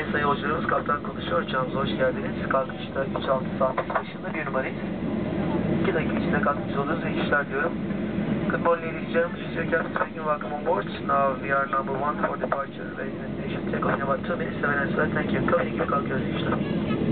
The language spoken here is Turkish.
yolcularımız kaptan konuşuyor. Uçağımıza hoş geldiniz. Kalkışta 3-6 saat başında bir numarayız. 2 dakika içinde kalkmış oluruz ve işler diyorum. Good morning ladies and gentlemen. This is your captain speaking. Welcome on board. Now we are number one for departure. Ready destination. Take off in about 2 minutes. Have a nice. Thank you. Coming in. Kalkıyoruz işler.